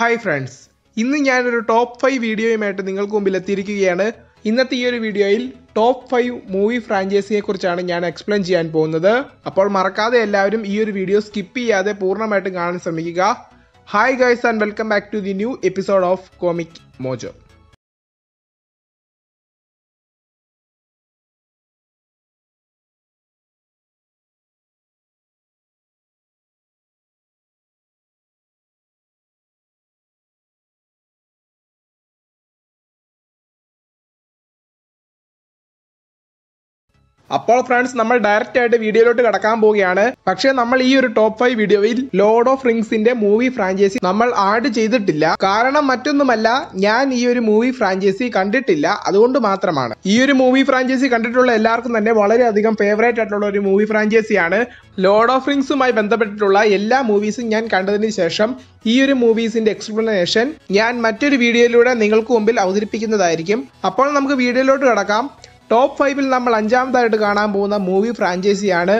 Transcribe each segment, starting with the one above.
Hi friends ഇന്ന് ഞാനൊരു top five വീഡിയോയുമായിട്ട് നിങ്ങൾക്ക് മുമ്പിൽ എത്തിയിരിക്കുകയാണ്. ഇന്നത്തെ ഈ ഒരു വീഡിയോയിൽ ടോപ്പ് ഫൈവ് മൂവി ഫ്രാഞ്ചൈസിയെ കുറിച്ചാണ് ഞാൻ എക്സ്പ്ലെയിൻ ചെയ്യാൻ പോകുന്നത്. അപ്പോൾ മറക്കാതെ എല്ലാവരും ഈ ഒരു വീഡിയോ സ്കിപ്പ് ചെയ്യാതെ പൂർണമായിട്ടും കാണാൻ ശ്രമിക്കുക. Hi guys and welcome back to the new episode of Comic Mojo അപ്പോൾ ഫ്രണ്ട്സ് നമ്മൾ ഡയറക്റ്റ് ആയിട്ട് വീഡിയോയിലോട്ട് കടക്കാൻ പോവുകയാണ്. പക്ഷേ നമ്മൾ ഈ ഒരു ടോപ്പ് ഫൈവ് വീഡിയോയിൽ ലോർഡ് ഓഫ് റിങ്സിന്റെ മൂവി ഫ്രാഞ്ചൈസി നമ്മൾ ആഡ് ചെയ്തിട്ടില്ല. കാരണം മറ്റൊന്നുമല്ല ഞാൻ ഈ ഒരു മൂവി ഫ്രാഞ്ചൈസി കണ്ടിട്ടില്ല. അതുകൊണ്ട് മാത്രമാണ്. ഈ ഒരു മൂവി ഫ്രാഞ്ചൈസി കണ്ടിട്ടുള്ള എല്ലാവർക്കും തന്നെ വളരെയധികം ഫേവറേറ്റ് ആയിട്ടുള്ള ഒരു മൂവി ഫ്രാഞ്ചൈസിയാണ് ലോർഡ് ഓഫ് റിങ്സുമായി ബന്ധപ്പെട്ടിട്ടുള്ള എല്ലാ മൂവീസും ഞാൻ കണ്ടതിന് ശേഷം ഈ ഒരു മൂവീസിന്റെ എക്സ്പ്ലനേഷൻ ഞാൻ മറ്റൊരു വീഡിയോയിലൂടെ നിങ്ങൾക്ക് മുമ്പിൽ അവതരിപ്പിക്കുന്നതായിരിക്കും. അപ്പോൾ നമുക്ക് വീഡിയോയിലോട്ട് കടക്കാം. ടോപ്പ് ഫൈവിൽ നമ്മൾ അഞ്ചാമതായിട്ട് കാണാൻ പോകുന്ന മൂവി ഫ്രാഞ്ചൈസിയാണ്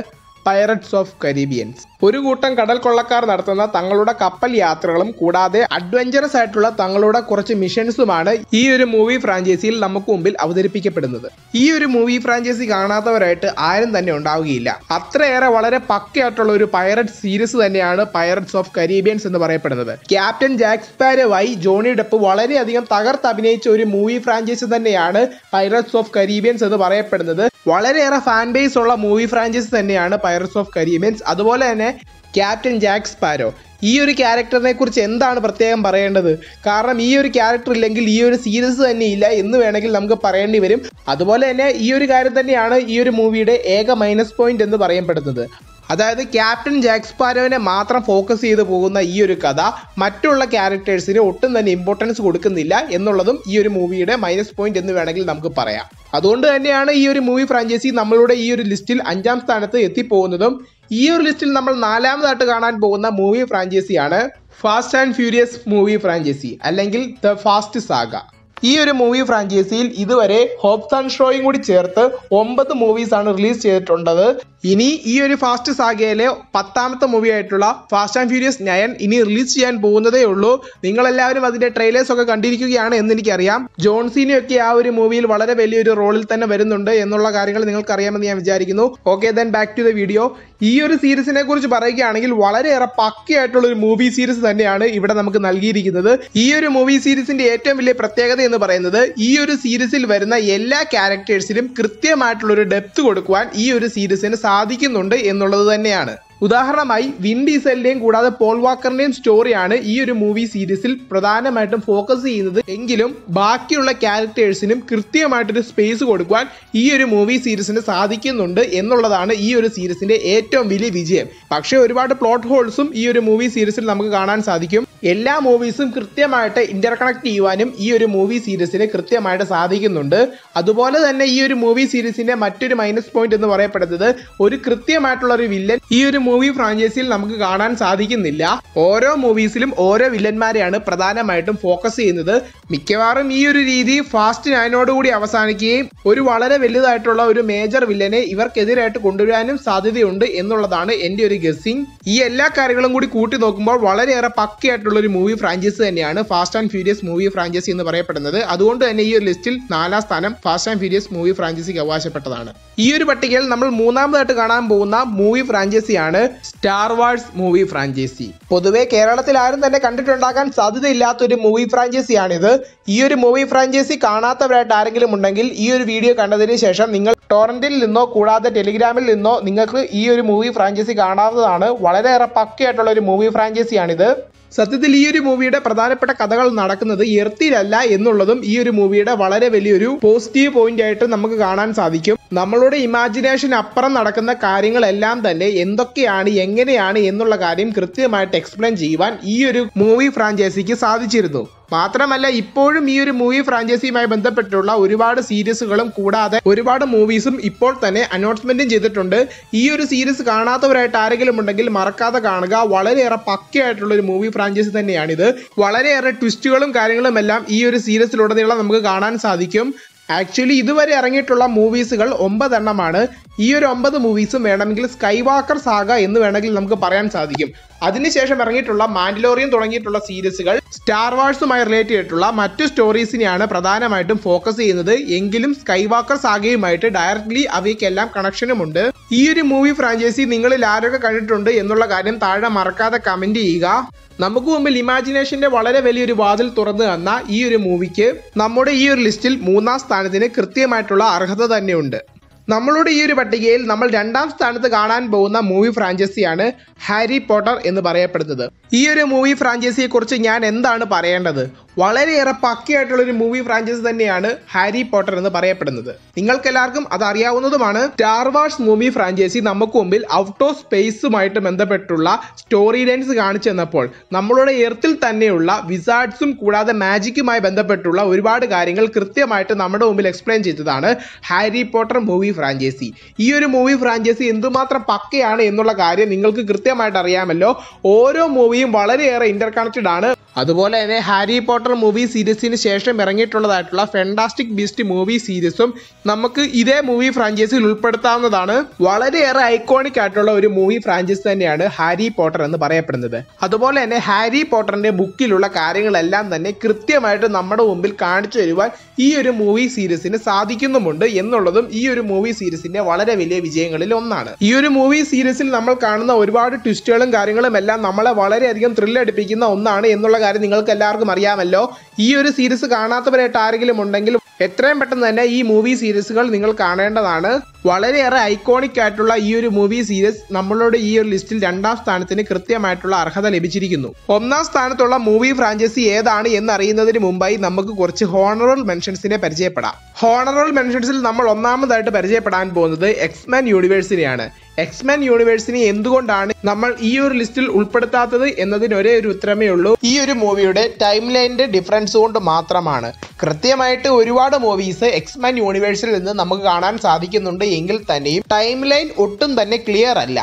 പൈററ്റ്സ് ഓഫ് കരീബിയൻസ് ഒരു കൂട്ടം കടൽ കൊള്ളക്കാർ നടത്തുന്ന തങ്ങളുടെ കപ്പൽ യാത്രകളും കൂടാതെ അഡ്വഞ്ചറസ് ആയിട്ടുള്ള തങ്ങളുടെ കുറച്ച് മിഷൻസുമാണ് ഈ ഒരു മൂവി ഫ്രാഞ്ചൈസിയിൽ നമുക്ക് മുമ്പിൽ അവതരിപ്പിക്കപ്പെടുന്നത്. ഈ ഒരു മൂവി ഫ്രാഞ്ചൈസി കാണാത്തവരായിട്ട് ആരും തന്നെ ഉണ്ടാവുകയില്ല. അത്രയേറെ വളരെ പക്കയായിട്ടുള്ള ഒരു പൈററ്റ് സീരീസ് തന്നെയാണ് പൈററ്റ്സ് ഓഫ് കരീബിയൻസ് എന്ന് പറയപ്പെടുന്നത്. ക്യാപ്റ്റൻ ജാക്സ് സ്പാരോവായി ജോണി ഡെപ്പ് വളരെയധികം തകർത്ത് അഭിനയിച്ച ഒരു മൂവി ഫ്രാഞ്ചൈസി തന്നെയാണ് പൈററ്റ്സ് ഓഫ് കരീബിയൻസ് എന്ന് പറയപ്പെടുന്നത്. വളരെയേറെ ഫാൻ ബേസ് ഉള്ള മൂവി ഫ്രാഞ്ചൈസി തന്നെയാണ് പൈററ്റ്സ് ഓഫ് കരീബിയൻസ് അതുപോലെ തന്നെ ക്യാപ്റ്റൻ ജാക്ക് സ്പാരോ. ഈ ഒരു ക്യാരക്ടറിനെ കുറിച്ച് എന്താണ് പ്രത്യേകം പറയേണ്ടത്? കാരണം ഈ ഒരു ക്യാരക്ടർ ഇല്ലെങ്കിൽ ഈ ഒരു സീരീസ് തന്നെ ഇല്ല എന്ന് വേണമെങ്കിൽ നമുക്ക് പറയേണ്ടി വരും. അതുപോലെ തന്നെ ഈ ഒരു കാര്യം തന്നെയാണ് ഈ ഒരു മൂവിയുടെ ഏക മൈനസ് പോയിന്റ് എന്ന് പറയപ്പെടുന്നത്. അതായത് ക്യാപ്റ്റൻ ജാക്സ് പാരോവിനെ മാത്രം ഫോക്കസ് ചെയ്തു പോകുന്ന ഈ ഒരു കഥ മറ്റുള്ള ക്യാരക്ടേഴ്സിന് ഒട്ടും തന്നെ ഇമ്പോർട്ടൻസ് കൊടുക്കുന്നില്ല എന്നുള്ളതും ഈ ഒരു മൂവിയുടെ മൈനസ് പോയിന്റ് എന്ന് വേണമെങ്കിൽ നമുക്ക് പറയാം. അതുകൊണ്ട് തന്നെയാണ് ഈ ഒരു മൂവി ഫ്രാഞ്ചൈസി നമ്മളുടെ ഈ ഒരു ലിസ്റ്റിൽ അഞ്ചാം സ്ഥാനത്ത് എത്തിപ്പോകുന്നതും ഈ ഒരു ലിസ്റ്റിൽ നമ്മൾ നാലാമതായിട്ട് കാണാൻ പോകുന്ന movie ഫ്രാഞ്ചൈസിയാണ് fast and furious movie franchise അല്ലെങ്കിൽ ദ ഫാസ്റ്റ് സാഗ ഈ ഒരു മൂവി ഫ്രാഞ്ചൈസിയിൽ ഇതുവരെ ഹോപ്സ് ആൻഡ് ഷോയും കൂടി ചേർത്ത് ഒമ്പത് മൂവീസ് ആണ് റിലീസ് ചെയ്തിട്ടുള്ളത്. ഇനി ഈ ഒരു ഫാസ്റ്റ് സാഗയിലെ പത്താമത്തെ മൂവി ആയിട്ടുള്ള ഫാസ്റ്റ് ആൻഡ് ഫ്യൂരിയസ് നയൻ ഇനി റിലീസ് ചെയ്യാൻ പോകുന്നതേ ഉള്ളൂ. നിങ്ങളെല്ലാവരും അതിന്റെ ട്രെയിലേഴ്സ് ഒക്കെ കണ്ടിരിക്കുകയാണ് എന്ന് എനിക്കറിയാം. ജോൺസീനൊക്കെ ആ ഒരു മൂവിയിൽ വളരെ വലിയൊരു റോളിൽ തന്നെ വരുന്നുണ്ട് എന്നുള്ള കാര്യങ്ങൾ നിങ്ങൾക്ക് അറിയാമെന്ന് ഞാൻ വിചാരിക്കുന്നു. Okay then back to the video ഈ ഒരു സീരീസിനെ കുറിച്ച് പറയുകയാണെങ്കിൽ വളരെയേറെ പക്കയായിട്ടുള്ള ഒരു മൂവി സീരീസ് തന്നെയാണ് ഇവിടെ നമുക്ക് നൽകിയിരിക്കുന്നത്. ഈ ഒരു മൂവി സീരീസിന്റെ ഏറ്റവും വലിയ പ്രത്യേകത എന്ന് പറയുന്നത് ഈ ഒരു സീരീസിൽ വരുന്ന എല്ലാ ക്യാരക്ടേഴ്സിനും കൃത്യമായിട്ടുള്ളൊരു ഡെപ്ത് കൊടുക്കുവാൻ ഈ ഒരു സീരീസിന് സാധിക്കുന്നുണ്ട് എന്നുള്ളത് തന്നെയാണ്. ഉദാഹരണമായി വിൻ ഡീസലിന്റെയും കൂടാതെ പോൾ വാക്കറിന്റെയും സ്റ്റോറിയാണ് ഈ ഒരു മൂവി സീരീസിൽ പ്രധാനമായിട്ടും ഫോക്കസ് ചെയ്യുന്നത്. എങ്കിലും ബാക്കിയുള്ള ക്യാരക്ടേഴ്സിനും കൃത്യമായിട്ടൊരു സ്പേസ് കൊടുക്കുവാൻ ഈ ഒരു മൂവി സീരീസിന് സാധിക്കുന്നുണ്ട് എന്നുള്ളതാണ് ഈ ഒരു സീരീസിന്റെ ഏറ്റവും വലിയ വിജയം. പക്ഷേ ഒരുപാട് പ്ലോട്ട് ഹോൾസും ഈ ഒരു മൂവി സീരീസിൽ നമുക്ക് കാണാൻ സാധിക്കും. എല്ലാ മൂവീസും കൃത്യമായിട്ട് ഇന്റർകണക്ട് ചെയ്യുവാനും ഈ ഒരു മൂവി സീരീസിന് കൃത്യമായിട്ട് സാധിക്കുന്നുണ്ട്. അതുപോലെ തന്നെ ഈ ഒരു മൂവി സീരീസിന്റെ മറ്റൊരു മൈനസ് പോയിന്റ് എന്ന് പറയപ്പെടുന്നത് ഒരു കൃത്യമായിട്ടുള്ള ഒരു വില്ലൻ ഈ ഒരു മൂവി ഫ്രാഞ്ചൈസിയിൽ നമുക്ക് കാണാൻ സാധിക്കുന്നില്ല. ഓരോ മൂവീസിലും ഓരോ വില്ലന്മാരെയാണ് പ്രധാനമായിട്ടും ഫോക്കസ് ചെയ്യുന്നത്. മിക്കവാറും ഈ ഒരു രീതി ഫാസ്റ്റ് നയനോടുകൂടി അവസാനിക്കുകയും ഒരു വളരെ വലുതായിട്ടുള്ള ഒരു മേജർ വില്ലനെ ഇവർക്കെതിരായിട്ട് കൊണ്ടുവരാനും സാധ്യതയുണ്ട് എന്നുള്ളതാണ് എന്റെ ഒരു ഗസ്സിംഗ് ഈ എല്ലാ കാര്യങ്ങളും കൂടി കൂട്ടി നോക്കുമ്പോൾ വളരെയേറെ പക്കയായിട്ടുള്ള ഒരു മൂവി ഫ്രാഞ്ചൈസ് തന്നെയാണ് fast and furious movie franchise എന്ന് പറയപ്പെടുന്നത്. അതുകൊണ്ട് തന്നെ ഈ ഒരു ലിസ്റ്റിൽ നാലാം സ്ഥാനം ഫാസ്റ്റ് ആൻഡ് ഫ്യൂരിയസ് മൂവി ഫ്രാഞ്ചൈസിക്ക് അവകാശപ്പെട്ടതാണ്. ഈ ഒരു പട്ടികയിൽ നമ്മൾ മൂന്നാമതായിട്ട് കാണാൻ പോകുന്ന മൂവി ഫ്രാഞ്ചൈസിയാണ് സ്റ്റാർ വാഴ്സ് മൂവി ഫ്രാഞ്ചൈസി പൊതുവെ കേരളത്തിൽ ആരും തന്നെ കണ്ടിട്ടുണ്ടാകാൻ സാധ്യതയില്ലാത്ത ഒരു മൂവി ഫ്രാഞ്ചൈസിയാണിത് ഈ ഒരു മൂവി ഫ്രാഞ്ചൈസി കാണാത്തവരായിട്ട് ആരെങ്കിലും ഉണ്ടെങ്കിൽ ഈ ഒരു വീഡിയോ കണ്ടതിന് ശേഷം നിങ്ങൾ ടോറന്റിൽ നിന്നോ കൂടാതെ ടെലിഗ്രാമിൽ നിന്നോ നിങ്ങൾക്ക് ഈ ഒരു മൂവി ഫ്രാഞ്ചൈസി കാണാവുന്നതാണ്. വളരെയേറെ പക്കയായിട്ടുള്ള ഒരു മൂവി ഫ്രാഞ്ചൈസിയാണിത് സത്യത്തിൽ ഈ ഒരു മൂവിയുടെ പ്രധാനപ്പെട്ട കഥകൾ നടക്കുന്നത് എർത്തിലല്ല എന്നുള്ളതും ഈ ഒരു മൂവിയുടെ വളരെ വലിയൊരു പോസിറ്റീവ് പോയിന്റ് ആയിട്ട് നമുക്ക് കാണാൻ സാധിക്കും. നമ്മളുടെ ഇമാജിനേഷൻ അപ്പുറം നടക്കുന്ന കാര്യങ്ങളെല്ലാം തന്നെ എന്തൊക്കെയാണ് എങ്ങനെയാണ് എന്നുള്ള കാര്യം കൃത്യമായിട്ട് എക്സ്പ്ലെയിൻ ചെയ്യുവാൻ ഈ ഒരു മൂവി ഫ്രാഞ്ചൈസിക്ക് സാധിച്ചിരുന്നു. മാത്രമല്ല ഇപ്പോഴും ഈ ഒരു മൂവി ഫ്രാഞ്ചൈസിയുമായി ബന്ധപ്പെട്ടുള്ള ഒരുപാട് സീരീസുകളും കൂടാതെ ഒരുപാട് മൂവീസും ഇപ്പോൾ തന്നെ അനൗൺസ്മെന്റും ചെയ്തിട്ടുണ്ട്. ഈ ഒരു സീരീസ് കാണാത്തവരായിട്ട് ആരെങ്കിലും ഉണ്ടെങ്കിൽ മറക്കാതെ കാണുക. വളരെയേറെ പക്കയായിട്ടുള്ള ഒരു മൂവി ഫ്രാഞ്ചൈസി തന്നെയാണിത്. വളരെയേറെ ട്വിസ്റ്റുകളും കാര്യങ്ങളും എല്ലാം ഈ ഒരു സീരീസിലുടനീളം നമുക്ക് കാണാൻ സാധിക്കും. ആക്ച്വലി ഇതുവരെ ഇറങ്ങിയിട്ടുള്ള മൂവീസുകൾ ഒമ്പതെണ്ണമാണ്. ഈ ഒരു ഒമ്പത് മൂവീസും വേണമെങ്കിൽ സ്കൈ വാക്കർ സാഗ എന്ന് വേണമെങ്കിൽ നമുക്ക് പറയാൻ സാധിക്കും. അതിനുശേഷം ഇറങ്ങിയിട്ടുള്ള മാൻഡലോറിയൻ തുടങ്ങിയിട്ടുള്ള സീരീസുകൾ സ്റ്റാർ വാഴ്സുമായി റിലേറ്റ് ചെയ്തിട്ടുള്ള മറ്റു സ്റ്റോറീസിനെയാണ് പ്രധാനമായിട്ടും ഫോക്കസ് ചെയ്യുന്നത്. എങ്കിലും സ്കൈവാക്കർ സാഗയുമായിട്ട് ഡയറക്ട്ലി അവയ്ക്കെല്ലാം കണക്ഷനുമുണ്ട് ഈ ഒരു മൂവി ഫ്രാഞ്ചൈസി നിങ്ങളിൽ ആരൊക്കെ കണ്ടിട്ടുണ്ട് എന്നുള്ള കാര്യം താഴെ മറക്കാതെ കമന്റ് ചെയ്യുക. നമുക്ക് മുമ്പിൽ ഇമാജിനേഷന്റെ വളരെ വലിയൊരു വാതിൽ തുറന്നു തന്ന ഈ ഒരു മൂവിക്ക് നമ്മുടെ ഈ ഒരു ലിസ്റ്റിൽ മൂന്നാം സ്ഥാനത്തിന് കൃത്യമായിട്ടുള്ള അർഹത തന്നെയുണ്ട്. നമ്മളുടെ ഈ ഒരു പട്ടികയിൽ നമ്മൾ രണ്ടാം സ്ഥാനത്ത് കാണാൻ പോകുന്ന മൂവി ഫ്രാഞ്ചൈസിയാണ് ഹാരി പോട്ടർ എന്ന് പറയപ്പെടുന്നത്. ഈ ഒരു മൂവി ഫ്രാഞ്ചൈസിയെ കുറിച്ച് ഞാൻ എന്താണ് പറയേണ്ടത്? വളരെയേറെ പക്കയായിട്ടുള്ള ഒരു മൂവി ഫ്രാഞ്ചൈസ് തന്നെയാണ് ഹാരി പോട്ടർ എന്ന് പറയപ്പെടുന്നത്. നിങ്ങൾക്ക് എല്ലാവർക്കും അത് അറിയാവുന്നതുമാണ് സ്റ്റാർ വാർസ് മൂവി ഫ്രാഞ്ചൈസി നമുക്ക് മുമ്പിൽ ഔട്ട് ഓഫ് സ്പേസുമായിട്ട് ബന്ധപ്പെട്ടുള്ള സ്റ്റോറി ലൈൻസ് കാണിച്ചു തന്നപ്പോൾ നമ്മളുടെ എർത്തിൽ തന്നെയുള്ള വിസാർഡ്സും കൂടാതെ മാജിക്കുമായി ബന്ധപ്പെട്ടുള്ള ഒരുപാട് കാര്യങ്ങൾ കൃത്യമായിട്ട് നമ്മുടെ മുമ്പിൽ എക്സ്പ്ലെയിൻ ചെയ്തതാണ് ഹാരി പോട്ടർ മൂവി ഫ്രാഞ്ചൈസി ഈ ഒരു മൂവി ഫ്രാഞ്ചൈസി എന്തുമാത്രം പക്കയാണ് എന്നുള്ള കാര്യം നിങ്ങൾക്ക് കൃത്യമായിട്ട് അറിയാമല്ലോ. ഓരോ മൂവിയും വളരെയേറെ ഇന്റർ കണക്റ്റഡ് ആണ്. അതുപോലെ തന്നെ ഹാരി പോട്ടർ മൂവി സീരീസിന് ശേഷം ഇറങ്ങിയിട്ടുള്ളതായിട്ടുള്ള ഫെൻഡാസ്റ്റിക് ബീസ്റ്റ് മൂവി സീരീസും നമുക്ക് ഇതേ മൂവി ഫ്രാഞ്ചൈസിയിൽ ഉൾപ്പെടുത്താവുന്നതാണ്. വളരെയേറെ ഐക്കോണിക് ആയിട്ടുള്ള ഒരു മൂവി ഫ്രാഞ്ചൈസ് തന്നെയാണ് ഹാരി പോട്ടർ എന്ന് പറയപ്പെടുന്നത്. അതുപോലെ തന്നെ ഹാരി പോട്ടറിന്റെ ബുക്കിലുള്ള കാര്യങ്ങളെല്ലാം തന്നെ കൃത്യമായിട്ട് നമ്മുടെ മുമ്പിൽ കാണിച്ചു തരുവാൻ ഈ ഒരു മൂവി സീരീസിന് സാധിക്കുന്നുമുണ്ട് എന്നുള്ളതും ഈ ഒരു മൂവി സീരീസിന്റെ വളരെ വലിയ വിജയങ്ങളിൽ ഒന്നാണ്. ഈ ഒരു മൂവി സീരീസിൽ നമ്മൾ കാണുന്ന ഒരുപാട് ട്വിസ്റ്റുകളും കാര്യങ്ങളും എല്ലാം നമ്മളെ വളരെയധികം ത്രില്ലടിപ്പിക്കുന്ന ഒന്നാണ് എന്നുള്ള കാര്യം നിങ്ങൾക്ക് എല്ലാവർക്കും അറിയാമല്ലോ. ഈ ഒരു സീരീസ് കാണാത്തവരായിട്ട് ആരെങ്കിലും ഉണ്ടെങ്കിൽ എത്രയും പെട്ടെന്ന് തന്നെ ഈ മൂവി സീരീസുകൾ നിങ്ങൾ കാണേണ്ടതാണ്. വളരെയേറെ ഐക്കോണിക് ആയിട്ടുള്ള ഈ ഒരു മൂവി സീരീസ് നമ്മളുടെ ഈ ഒരു ലിസ്റ്റിൽ രണ്ടാം സ്ഥാനത്തിന് കൃത്യമായിട്ടുള്ള അർഹത ലഭിച്ചിരിക്കുന്നു. ഒന്നാം സ്ഥാനത്തുള്ള മൂവി ഫ്രാഞ്ചൈസി ഏതാണ് എന്നറിയുന്നതിന് മുമ്പായി നമുക്ക് കുറച്ച് ഹോണറൽ മെൻഷൻസിനെ പരിചയപ്പെടാം. ഹോണറൽ മെൻഷൻസിൽ നമ്മൾ ഒന്നാമതായിട്ട് പരിചയപ്പെടാൻ പോകുന്നത് എക്സ്മാൻ യൂണിവേഴ്സിനെയാണ് എക്സ്മാൻ യൂണിവേഴ്സിനെ എന്തുകൊണ്ടാണ് നമ്മൾ ഈ ഒരു ലിസ്റ്റിൽ ഉൾപ്പെടുത്താത്തത് എന്നതിന് ഒരേ ഒരു ഉത്തരമേ ഉള്ളൂ. ഈ ഒരു മൂവിയുടെ ടൈം ലൈനിന്റെ ഡിഫറൻസ് കൊണ്ട് മാത്രമാണ്. കൃത്യമായിട്ട് ഒരുപാട് മൂവീസ് എക്സ്മാൻ യൂണിവേഴ്സിൽ നിന്ന് നമുക്ക് കാണാൻ സാധിക്കുന്നുണ്ട് എങ്കിൽ തന്നെയും ടൈം ലൈൻ ഒട്ടും തന്നെ ക്ലിയർ അല്ല.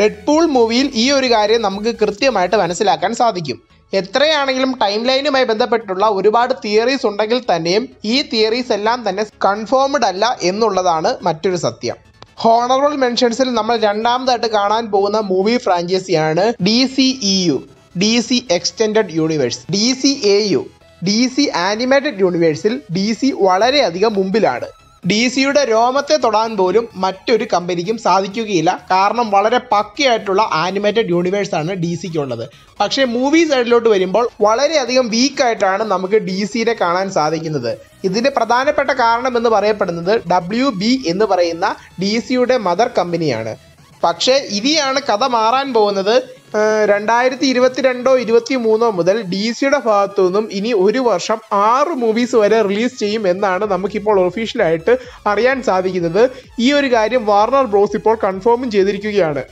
ഡെഡ് പൂൾ മൂവിയിൽ ഈ ഒരു കാര്യം നമുക്ക് കൃത്യമായിട്ട് മനസ്സിലാക്കാൻ സാധിക്കും. എത്രയാണെങ്കിലും ടൈം ലൈനുമായി ബന്ധപ്പെട്ടുള്ള ഒരുപാട് തിയറീസ് ഉണ്ടെങ്കിൽ തന്നെയും ഈ തിയറീസ് എല്ലാം തന്നെ കൺഫേംഡ് അല്ല എന്നുള്ളതാണ് മറ്റൊരു സത്യം. ഹോണറബിൾ മെൻഷൻസിൽ നമ്മൾ രണ്ടാമതായിട്ട് കാണാൻ പോകുന്ന movie ഫ്രാഞ്ചൈസിയാണ് D C E U D C extended universe D C A U D C animated യൂണിവേഴ്സിൽ D C വളരെയധികം മുമ്പിലാണ്. ഡി സിയുടെ രോമത്തെ തൊടാൻ പോലും മറ്റൊരു കമ്പനിക്കും സാധിക്കുകയില്ല. കാരണം വളരെ പക്കയായിട്ടുള്ള ആനിമേറ്റഡ് യൂണിവേഴ്സാണ് ഡി സിക്ക് ഉള്ളത് പക്ഷേ മൂവി സൈഡിലോട്ട് വരുമ്പോൾ വളരെയധികം വീക്കായിട്ടാണ് നമുക്ക് ഡി സിയെ കാണാൻ സാധിക്കുന്നത്. ഇതിന്റെ പ്രധാനപ്പെട്ട കാരണം എന്ന് പറയപ്പെടുന്നത് ഡബ്ല്യു ബി എന്ന് പറയുന്ന ഡി സിയുടെ മദർ കമ്പനിയാണ് പക്ഷേ ഇനിയാണ് കഥ മാറാൻ പോകുന്നത് രണ്ടായിരത്തി ഇരുപത്തിരണ്ടോ ഇരുപത്തി മൂന്നോ മുതൽ ഡി സിയുടെ ഭാഗത്തു നിന്നും ഇനി ഒരു വർഷം ആറ് മൂവീസ് വരെ റിലീസ് ചെയ്യും എന്നാണ് നമുക്കിപ്പോൾ ഒഫീഷ്യലായിട്ട് അറിയാൻ സാധിക്കുന്നത്. ഈ ഒരു കാര്യം വാർണർ ബ്രോസ് ഇപ്പോൾ കൺഫേമും ചെയ്തിരിക്കുകയാണ്.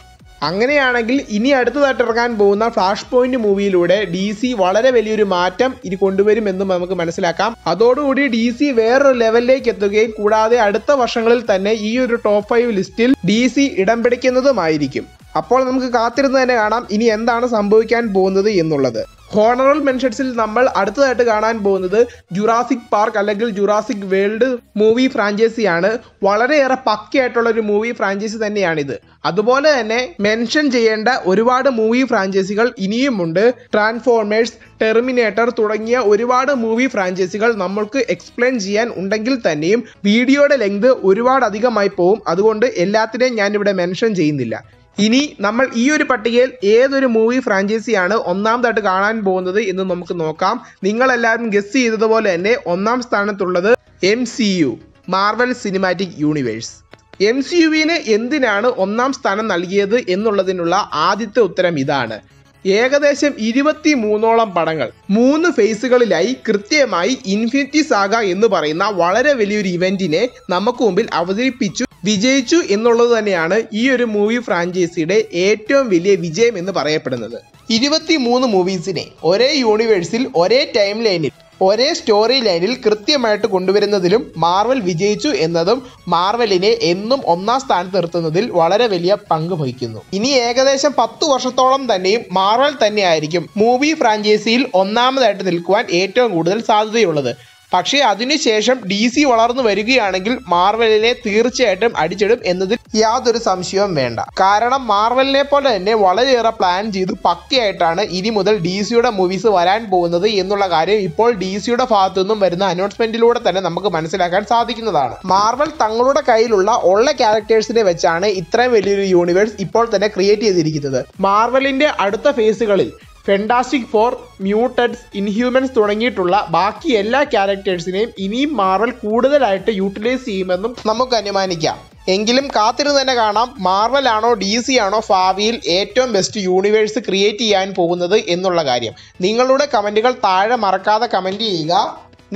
അങ്ങനെയാണെങ്കിൽ ഇനി അടുത്തതായിട്ട് ഇറങ്ങാൻ പോകുന്ന ഫ്ലാഷ് പോയിന്റ് മൂവിയിലൂടെ ഡി സി വളരെ വലിയൊരു മാറ്റം ഇനി കൊണ്ടുവരുമെന്നും നമുക്ക് മനസ്സിലാക്കാം. അതോടുകൂടി ഡി സി വേറൊരു ലെവലിലേക്ക് എത്തുകയും കൂടാതെ അടുത്ത വർഷങ്ങളിൽ തന്നെ ഈ ഒരു ടോപ്പ് ഫൈവ് ലിസ്റ്റിൽ ഡി സി ഇടം പിടിക്കുന്നതുമായിരിക്കും. അപ്പോൾ നമുക്ക് കാത്തിരുന്ന് തന്നെ കാണാം ഇനി എന്താണ് സംഭവിക്കാൻ പോകുന്നത് എന്നുള്ളത്. ഹോണറൽ മെൻഷൻസിൽ നമ്മൾ അടുത്തതായിട്ട് കാണാൻ പോകുന്നത് ജുറാസിക് പാർക്ക് അല്ലെങ്കിൽ ജുറാസിക് വേൾഡ് മൂവി ഫ്രാഞ്ചൈസിയാണ് വളരെയേറെ പക്കയായിട്ടുള്ള ഒരു മൂവി ഫ്രാഞ്ചൈസി തന്നെയാണിത്. അതുപോലെ തന്നെ മെൻഷൻ ചെയ്യേണ്ട ഒരുപാട് മൂവി ഫ്രാഞ്ചൈസികൾ ഇനിയുമുണ്ട് ട്രാൻസ്ഫോർമേഴ്സ് ടെർമിനേറ്റർ തുടങ്ങിയ ഒരുപാട് മൂവി ഫ്രാഞ്ചൈസികൾ നമ്മൾക്ക് എക്സ്പ്ലെയിൻ ചെയ്യാൻ ഉണ്ടെങ്കിൽ തന്നെയും വീഡിയോയുടെ ലെങ്ത് ഒരുപാട് അധികമായി പോകും അതുകൊണ്ട് എല്ലാത്തിനെയും ഞാനിവിടെ മെൻഷൻ ചെയ്യുന്നില്ല. ഇനി നമ്മൾ ഈ ഒരു പട്ടികയിൽ ഏതൊരു മൂവി ഫ്രാഞ്ചൈസിയാണ് ഒന്നാമതായിട്ട് കാണാൻ പോകുന്നത് എന്ന് നമുക്ക് നോക്കാം. നിങ്ങളെല്ലാവരും ഗസ് ചെയ്തതുപോലെ തന്നെ ഒന്നാം സ്ഥാനത്തുള്ളത് M C U Marvel cinematic universe M C യുവിന് എന്തിനാണ് ഒന്നാം സ്ഥാനം നൽകിയത് എന്നുള്ളതിനുള്ള ആദ്യത്തെ ഉത്തരം ഇതാണ്. ഏകദേശം ഇരുപത്തി മൂന്നോളം പടങ്ങൾ മൂന്ന് ഫേസുകളിലായി കൃത്യമായി ഇൻഫിനിറ്റി സാഗ എന്ന് പറയുന്ന വളരെ വലിയൊരു ഇവന്റിനെ നമുക്ക് മുമ്പിൽ അവതരിപ്പിച്ചു വിജയിച്ചു എന്നുള്ളത് തന്നെയാണ് ഈ ഒരു മൂവി ഫ്രാഞ്ചൈസിയുടെ ഏറ്റവും വലിയ വിജയം എന്ന് പറയപ്പെടുന്നത്. ഇരുപത്തി മൂന്ന് മൂവീസിനെ ഒരേ യൂണിവേഴ്സിൽ ഒരേ ടൈം ലൈനിൽ ഒരേ സ്റ്റോറി ലൈനിൽ കൃത്യമായിട്ട് കൊണ്ടുവരുന്നതിലും മാർവൽ വിജയിച്ചു എന്നതും മാർവലിനെ എന്നും ഒന്നാം സ്ഥാനത്ത് നിർത്തുന്നതിൽ വളരെ വലിയ പങ്ക് വഹിക്കുന്നു. ഇനി ഏകദേശം പത്ത് വർഷത്തോളം തന്നെയും മാർവൽ തന്നെയായിരിക്കും മൂവി ഫ്രാഞ്ചൈസിയിൽ ഒന്നാമതായിട്ട് നിൽക്കുവാൻ ഏറ്റവും കൂടുതൽ സാധ്യതയുള്ളത്. പക്ഷേ അതിനുശേഷം ഡി സി വളർന്നു വരികയാണെങ്കിൽ മാർവലിനെ തീർച്ചയായിട്ടും അടിച്ചിടും എന്നതിൽ യാതൊരു സംശയവും വേണ്ട. കാരണം മാർവലിനെ പോലെ തന്നെ വളരെയേറെ പ്ലാൻ ചെയ്ത് പക്കയായിട്ടാണ് ഇനി മുതൽ ഡി സിയുടെ മൂവീസ് വരാൻ പോകുന്നത് എന്നുള്ള കാര്യം ഇപ്പോൾ ഡി സിയുടെ ഭാഗത്തു നിന്നും വരുന്ന അനൗൺസ്മെന്റിലൂടെ തന്നെ നമുക്ക് മനസ്സിലാക്കാൻ സാധിക്കുന്നതാണ്. മാർവൽ തങ്ങളുടെ കയ്യിലുള്ള ഉള്ള ക്യാരക്ടേഴ്സിനെ വെച്ചാണ് ഇത്രയും വലിയൊരു യൂണിവേഴ്സ് ഇപ്പോൾ തന്നെ ക്രിയേറ്റ് ചെയ്തിരിക്കുന്നത്. മാർവലിന്റെ അടുത്ത ഫേസുകളിൽ ഫെൻഡാസ്റ്റിക് ഫോർ മ്യൂട്ടഡ്സ് ഇൻഹ്യൂമൻസ് തുടങ്ങിയിട്ടുള്ള ബാക്കി എല്ലാ ക്യാരക്ടേഴ്സിനെയും ഇനിയും മാർവൽ കൂടുതലായിട്ട് യൂട്ടിലൈസ് ചെയ്യുമെന്നും നമുക്ക് അനുമാനിക്കാം. എങ്കിലും കാത്തിരുന്ന് തന്നെ കാണാം മാർവൽ ആണോ ഡി സി ആണോ ഭാവിയിൽ ഏറ്റവും ബെസ്റ്റ് യൂണിവേഴ്സ് ക്രിയേറ്റ് ചെയ്യാൻ പോകുന്നത് എന്നുള്ള കാര്യം. നിങ്ങളുടെ കമന്റുകൾ താഴെ മറക്കാതെ കമന്റ് ചെയ്യുക.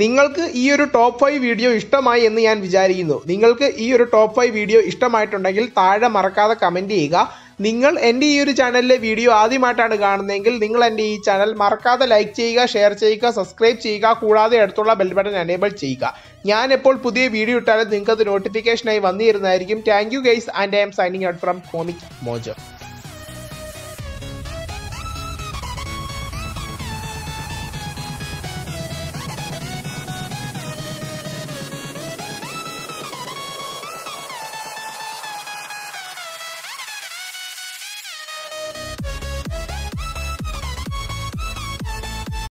നിങ്ങൾക്ക് ഈ ഒരു ടോപ്പ് ഫൈവ് വീഡിയോ ഇഷ്ടമായി എന്ന് ഞാൻ വിചാരിക്കുന്നു. നിങ്ങൾക്ക് ഈ ഒരു ടോപ്പ് ഫൈവ് വീഡിയോ ഇഷ്ടമായിട്ടുണ്ടെങ്കിൽ താഴെ മറക്കാതെ കമന്റ് ചെയ്യുക. നിങ്ങൾ എന്റെ ഈ ഒരു ചാനലിലെ വീഡിയോ ആദ്യമായിട്ടാണ് കാണുന്നതെങ്കിൽ നിങ്ങൾ എന്റെ ഈ ചാനൽ മറക്കാതെ ലൈക്ക് ചെയ്യുക ഷെയർ ചെയ്യുക സബ്സ്ക്രൈബ് ചെയ്യുക കൂടാതെ അടുത്തുള്ള ബെൽ ബട്ടൺ എനേബിൾ ചെയ്യുക. ഞാൻ എപ്പോൾ പുതിയ വീഡിയോ ഇട്ടാലും നിങ്ങൾക്ക് അത് നോട്ടിഫിക്കേഷനായി വന്നിരുന്നതായിരിക്കും thank you guys and I'm signing out from Comic Mojo